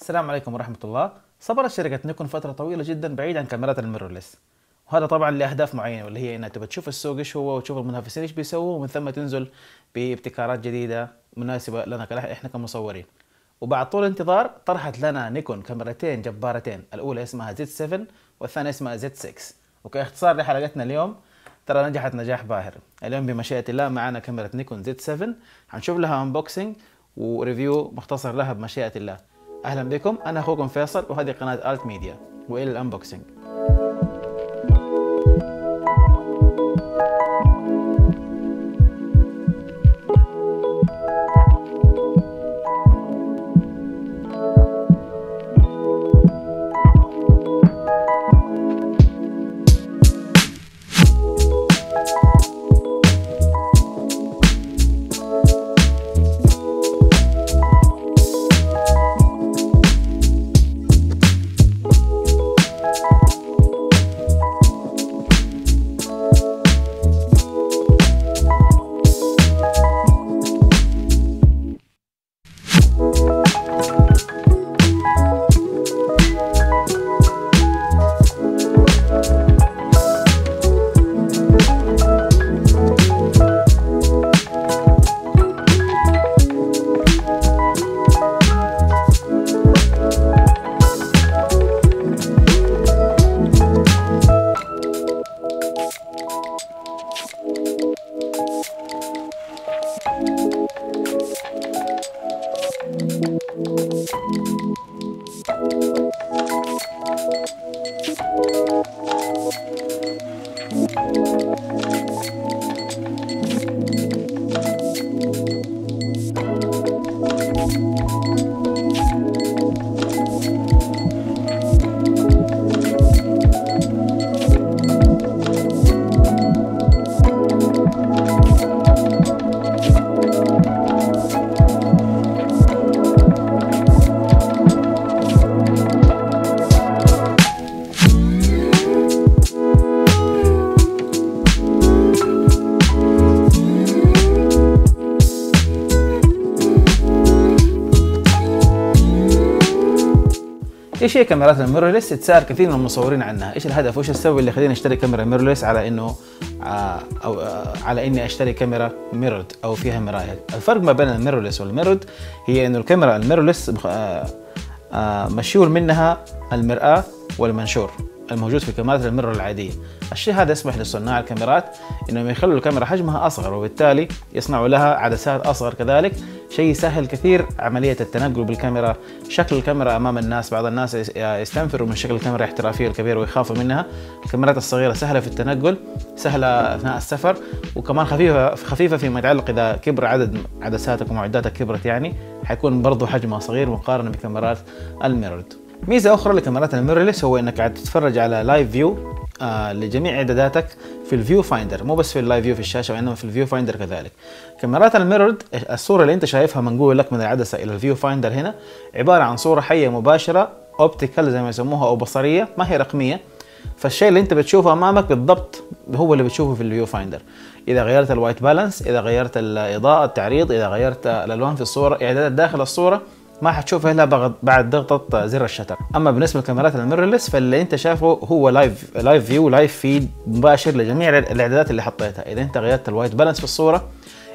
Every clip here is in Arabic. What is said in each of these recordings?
السلام عليكم ورحمة الله. صبرت شركة نيكون فترة طويلة جدا بعيد عن كاميرات الميرورلس وهذا طبعا لأهداف معينة واللي هي انها تبى تشوف السوق إيش هو وتشوف المنافسين إيش بيسووا ومن ثم تنزل بابتكارات جديدة مناسبة لنا إحنا كمصورين. وبعد طول انتظار طرحت لنا نيكون كاميرتين جبارتين الأولى اسمها زد 7 والثانية اسمها زد 6 وكاختصار لحلقتنا اليوم ترى نجحت نجاح باهر. اليوم بمشيئة الله معنا كاميرا نيكون زد 7 حنشوف لها unboxing و review مختصر لها بمشيئة الله. أهلا بكم. أنا أخوكم فيصل وهذه قناة الت ميديا وإلى ال unboxing إيش هي كاميرات ال mirrorless؟ تسأل كثير من المصورين عنها، إيش الهدف؟ وايش السبب اللي خليني أشتري كاميرا mirrorless على إنه آه أو آه على إني أشتري كاميرا mirrored أو فيها مراية؟ الفرق ما بين ال mirrorless وال mirrored هي إنه الكاميرا ال mirrorless آه مشيول منها المرآة والمنشور الموجود في كاميرات ال mirror العادية. الشيء هذا يسمح لصناع الكاميرات إنهم يخلوا الكاميرا حجمها أصغر وبالتالي يصنعوا لها عدسات أصغر كذلك شيء يسهل كثير عملية التنقل بالكاميرا. شكل الكاميرا أمام الناس بعض الناس يس- يستنفروا من شكل الكاميرا الاحترافية الكبيرة ويخافوا منها. الكاميرات الصغيرة سهلة في التنقل سهلة أثناء السفر وكمان خفيفة خفيفة فيما يتعلق إذا كبر عدد عدساتك ومعداتك كبرت يعني حيكون برضو حجمها صغير مقارنة بكاميرات ال mirrored. ميزة أخرى لكاميرات ال mirrorless هو إنك قاعد تتفرج على live view آه لجميع إعداداتك في ال viewfinder مو بس في ال live view في الشاشة وإنما في ال viewfinder كذلك. كاميرات ال mirrored الصورة اللي أنت شايفها منقولة لك من العدسة إلى ال viewfinder هنا عبارة عن صورة حية مباشرة optical زي ما يسموها أو بصرية ما هي رقمية. فالشيء اللي أنت بتشوفه أمامك بالضبط هو اللي بتشوفه في ال viewfinder إذا غيرت ال white balance إذا غيرت الإضاءة التعريض إذا غيرت الألوان في الصورة إعدادات داخل الصورة ما حتشوفها إلا بعد ضغطة زر ال shutter أما بالنسبة لكاميرات ال mirrorless فاللي أنت شايفه هو live live view live feed مباشر لجميع الإعدادات اللي حطيتها. إذا أنت غيرت ال white balance في الصورة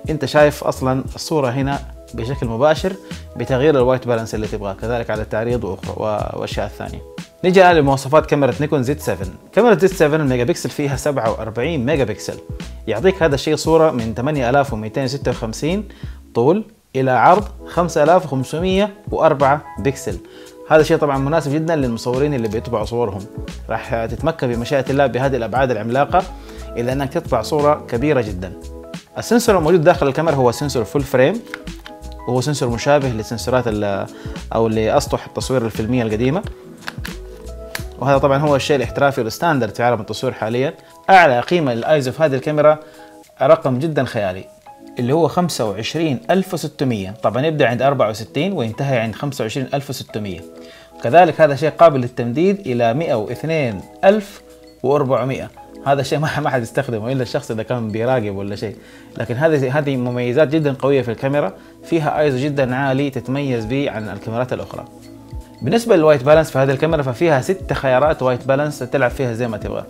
أنت شايف أصلا الصورة هنا بشكل مباشر بتغيير ال white balance اللي تبغاه كذلك على التعريض وأشياء ثانية نيجي الآن لمواصفات كاميرا نيكون Z 7 كاميرا Z 7 الميجا بكسل فيها 47 ميجا بكسل يعطيك هذا الشيء صورة من 8256 طول. إلى عرض 5504 بكسل. هذا الشيء طبعا مناسب جدا للمصورين اللي بيطبعوا صورهم. راح تتمكن بمشيئة الله بهذه الأبعاد العملاقة إلى أنك تطبع صورة كبيرة جدا. ال sensor الموجود داخل الكاميرا هو sensor full frame وهو sensor مشابه للسنسورات ال- أو لأسطح التصوير الفيلمية القديمة. وهذا طبعا هو الشيء الاحترافي وال standard في عالم التصوير حاليا. أعلى قيمة للايزو في هذه الكاميرا رقم جدا خيالي. اللي هو 25600 طبعا يبدأ عند 64 وينتهي عند 25600 كذلك هذا شيء قابل للتمديد إلى 102400 هذا شيء ما ما حد يستخدمه إلا الشخص إذا كان بيراقب ولا شيء. لكن هذه هذه مميزات جدا قوية في الكاميرا. فيها ايزو جدا عالي تتميز به عن الكاميرات الأخرى. بالنسبة لل white balance في هذه الكاميرا ففيها ست خيارات white balance تلعب فيها زي ما تبغى.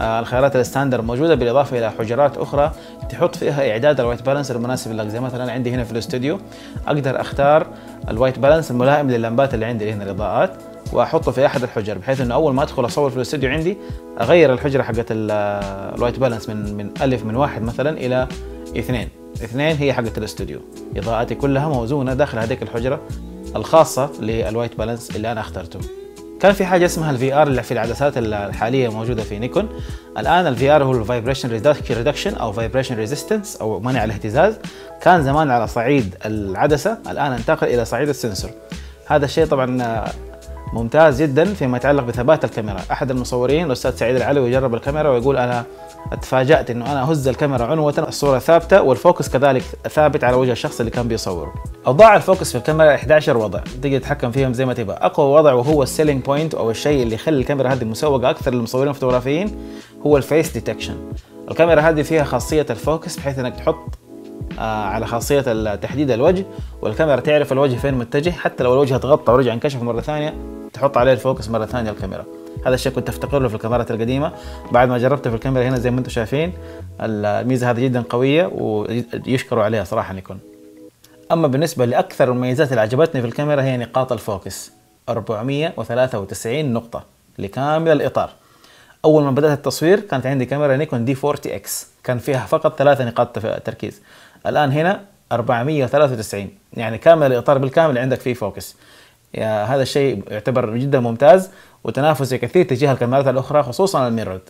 الخيارات ال standard موجودة بالإضافة إلى حجرات أخرى تحط فيها إعداد ال white balance المناسب لك. زي مثلا عندي هنا في الاستوديو أقدر أختار ال white balance الملائم لللمبات اللي عندي هنا الإضاءات وأحطه في أحد الحجر بحيث إنه أول ما أدخل أصور في الاستوديو عندي أغير الحجرة حقت ال white balance من من ألف من واحد مثلا إلى اثنين. اثنين هي حقت الاستوديو. إضاءاتي كلها موزونة داخل هذيك الحجرة الخاصة لل white balance اللي أنا اخترته. كان في حاجة اسمها ال VR اللي في العدسات الحالية موجودة في نيكون. الآن ال VR هو ال vibration reduction أو vibration resistance أو منع الاهتزاز. كان زمان على صعيد العدسة الآن انتقل إلى صعيد ال sensor. هذا الشيء طبعا ممتاز جدا فيما يتعلق بثبات الكاميرا. أحد المصورين الأستاذ سعيد العلوي يجرب الكاميرا ويقول أنا اتفاجأت إنه أنا أهز الكاميرا عنوة الصورة ثابتة وال focus كذلك ثابت على وجه الشخص اللي كان بيصوره. اوضاع ال focus في الكاميرا 11 وضع. تقدر تتحكم فيهم زي ما تبغى. أقوى وضع وهو ال selling point أو الشيء اللي يخلي الكاميرا هذه مسوقة أكثر للمصورين الفوتوغرافيين هو ال face detection الكاميرا هذه فيها خاصية ال focus بحيث إنك تحط على خاصية تحديد الوجه والكاميرا تعرف الوجه فين متجه حتى لو الوجه تغطى ورجع انكشف مرة ثانية تحط عليه ال focus مرة ثانية الكاميرا. هذا الشيء كنت أفتقر له في الكاميرات القديمة. بعد ما جربته في الكاميرا هنا زي ما أنتم شايفين الميزة هذه جدا قوية ويشكروا عليها صراحة نيكون أما بالنسبة لأكثر المميزات اللي عجبتني في الكاميرا هي نقاط ال focus 493 نقطة لكامل الإطار. أول ما بدأت التصوير كانت عندي كاميرا نيكون D 40 X كان فيها فقط ثلاثة نقاط تركيز. الآن هنا 493 يعني كامل الإطار بالكامل عندك فيه focus. هذا الشيء يعتبر جدا ممتاز وتنافسي كثير تجاه الكاميرات الأخرى خصوصا ال mirrored.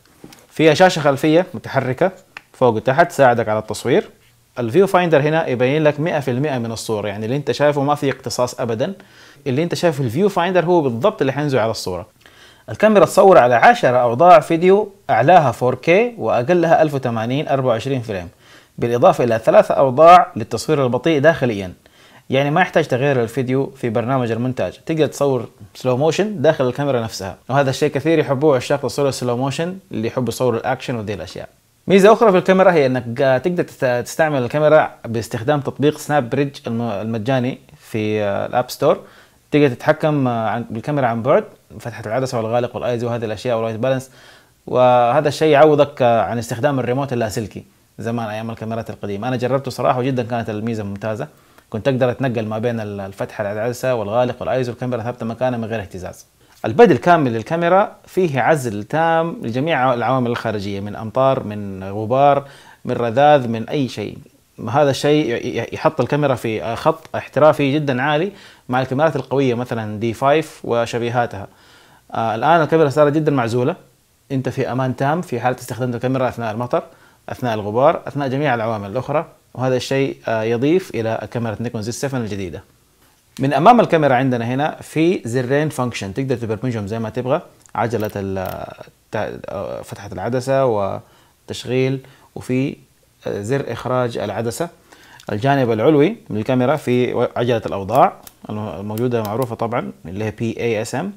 فيها شاشة خلفية متحركة فوق وتحت تساعدك على التصوير. ال viewfinder هنا يبين لك 100% من الصورة. يعني اللي انت شايفه ما في اقتصاص ابدا. اللي انت شايفه ال viewfinder هو بالضبط اللي حينزل على الصورة. الكاميرا تصور على 10 أوضاع فيديو أعلاها 4K وأقلها 1080 24 frame. بالإضافة إلى ثلاث أوضاع للتصوير البطيء داخليا. يعني ما يحتاج تغيير الفيديو في برنامج المونتاج. تقدر تصور slow motion داخل الكاميرا نفسها. وهذا الشيء كثير يحبوه عشاق تصوير ال slow motion اللي يحبوا يصوروا الأكشن وذي الأشياء. ميزة أخرى في الكاميرا هي إنك تقدر تستعمل الكاميرا باستخدام تطبيق SnapBridge المجاني في ال App Store. تقدر تتحكم بالكاميرا عن بعد فتحة العدسة والغالق والأيزو وهذه الأشياء وال white balance. وهذا الشيء يعوضك عن استخدام الريموت اللاسلكي. زمان أيام الكاميرات القديمة. أنا جربته صراحة وجدا كانت الميزة ممتازة. كنت أقدر أتنقل ما بين الفتحه العدسة والغالق والأيزو الكاميرا ثابتة مكانها من غير اهتزاز. البدي الكامل للكاميرا فيه عزل تام لجميع العوامل الخارجية من أمطار من غبار من رذاذ من أي شيء. هذا الشيء يحط الكاميرا في خط احترافي جدا عالي مع الكاميرات القوية مثلا دي 5 وشبيهاتها. آه الآن الكاميرا صارت جدا معزولة. أنت في أمان تام في حالة استخدام الكاميرا أثناء المطر. أثناء الغبار أثناء جميع العوامل الأخرى وهذا الشيء آه، يضيف إلى كاميرا نيكون زي 7 الجديدة. من أمام الكاميرا عندنا هنا في زرين فانكشن تقدر تبرمجهم زي ما تبغى عجلة آه، فتحة العدسة وتشغيل وفي آه، زر إخراج العدسة. الجانب العلوي من الكاميرا في عجلة الأوضاع الموجودة معروفة طبعا اللي هي P A S M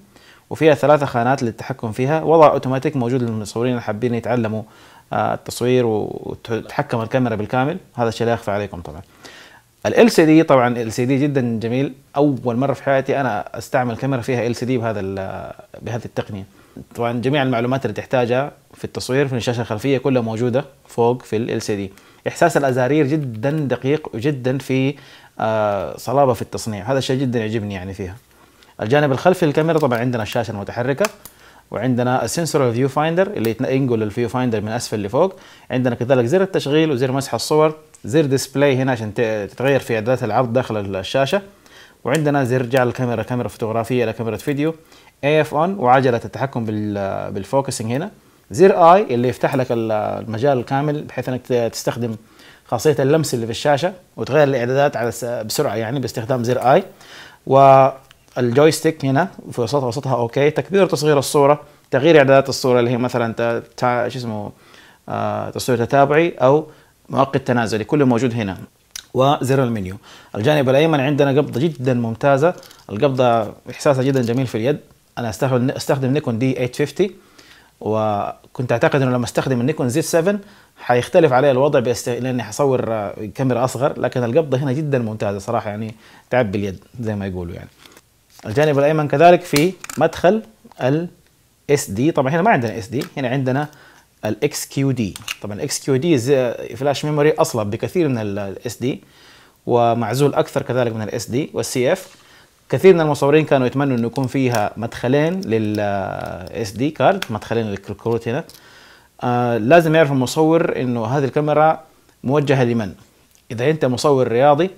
وفيها ثلاثة خانات للتحكم فيها وضع أوتوماتيك موجود للمصورين اللي حابين يتعلموا التصوير وتحكم الكاميرا بالكامل هذا الشيء لا يخفى عليكم طبعا. LCD طبعا LCD جدا جميل. أول مرة في حياتي أنا أستعمل كاميرا فيها LCD بهذا بهذه التقنية. طبعا جميع المعلومات اللي تحتاجها في التصوير في الشاشة الخلفية كلها موجودة فوق في LCD إحساس الأزارير جدا دقيق وجدا في آه، صلابة في التصنيع. هذا الشيء جدا يعجبني يعني فيها. الجانب الخلفي للكاميرا طبعا عندنا الشاشة المتحركة. وعندنا ال sensor viewfinder اللي ينقل ال viewfinder من أسفل لفوق. عندنا كذلك زر التشغيل وزر مسح الصور زر display هنا عشان تتغير في اعدادات العرض داخل الشاشة. وعندنا زر جعل الكاميرا كاميرا فوتوغرافية إلى كاميرا فيديو AF-ON وعجلة التحكم بال focusing هنا. زر i اللي يفتح لك المجال الكامل بحيث إنك تستخدم خاصية اللمس اللي في الشاشة وتغير الإعدادات على بسرعة يعني باستخدام زر i و ال joystick هنا في وسطها وسطها أوكي. تكبير تصغير الصورة تغيير إعدادات الصورة اللي هي مثلا شو اسمه آه تصوير تتابعي أو مؤقت تنازلي كله موجود هنا. وزر المنيو. الجانب الأيمن عندنا قبضة جدا ممتازة. القبضة إحساسها جدا جميل في اليد. أنا استخدم أستخدم نيكون D 850 وكنت أعتقد إنه لما أستخدم النيكون Z 7 حيختلف علي الوضع بست... لأني حصور آه، كاميرا أصغر. لكن القبضة هنا جدا ممتازة صراحة يعني تعب باليد زي ما يقولوا يعني. الجانب الأيمن كذلك في مدخل ال SD طبعا هنا ما عندنا SD هنا عندنا ال XQD طبعا ال XQD flash memory أصلب بكثير من ال SD ومعزول أكثر كذلك من ال SD وال CF كثير من المصورين كانوا يتمنوا إنه يكون فيها مدخلين لل SD card مدخلين للكروت هنا. آه لازم يعرف المصور إنه هذه الكاميرا موجهة لمن؟ إذا أنت مصور رياضي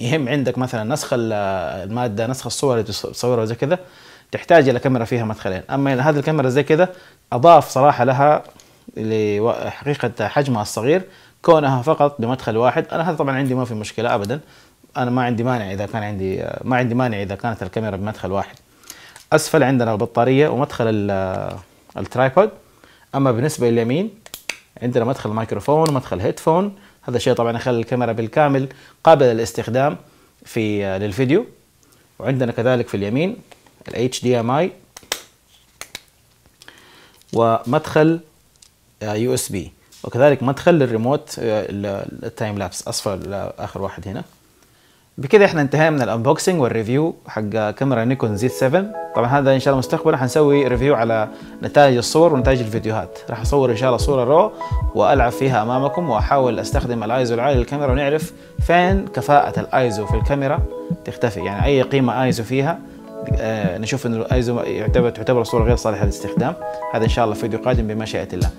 يهم عندك مثلا نسخ المادة نسخ الصور اللي تصورها زي كذا تحتاج إلى كاميرا فيها مدخلين. أما هذه الكاميرا زي كذا أضاف صراحة لها لحقيقة حجمها الصغير كونها فقط بمدخل واحد. أنا هذا طبعا عندي ما في مشكلة ابدا. أنا ما عندي مانع إذا كان عندي ما عندي مانع إذا كانت الكاميرا بمدخل واحد. أسفل عندنا البطارية ومدخل ال tripod. أما بالنسبة لليمين عندنا مدخل مايكروفون ومدخل headphone. هذا الشيء طبعا يخلي الكاميرا بالكامل قابلة للاستخدام في للفيديو. وعندنا كذلك في اليمين ال HDMI ومدخل USB وكذلك مدخل لل remote ال time lapse. اسفل آخر واحد هنا. بكده إحنا انتهينا من ال unboxing وال review حق كاميرا نيكون Z 7 طبعا هذا إن شاء الله مستقبلا حنسوي review على نتائج الصور ونتائج الفيديوهات. راح أصور إن شاء الله صورة RAW وألعب فيها أمامكم وأحاول أستخدم الآيزو العالي للكاميرا ونعرف فين كفاءة الآيزو في الكاميرا تختفي. يعني أي قيمة آيزو فيها آه نشوف إنه الآيزو يعتبر تعتبر الصورة غير صالحة للاستخدام. هذا إن شاء الله فيديو قادم بمشيئه الله.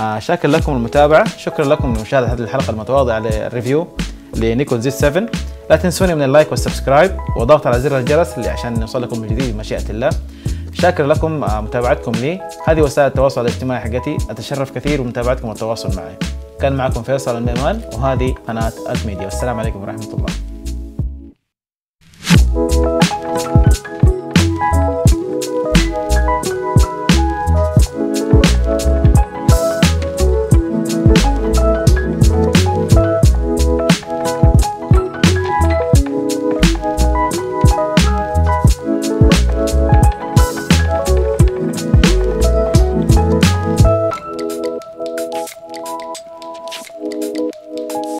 آه شاكر لكم المتابعة. شكرا لكم لمشاهدة هذه الحلقة المتواضعة لل review لنيكون Z 7 لا تنسوني من ال like وال subscribe وضغط على زر الجرس اللي عشان يوصل لكم الجديد بمشيئة الله. شاكر لكم متابعتكم لي. هذه وسائل التواصل الاجتماعي حقتي. أتشرف كثير بمتابعتكم والتواصل معي. كان معكم فيصل الميمان وهذه قناة الف ميديا. والسلام عليكم ورحمة الله.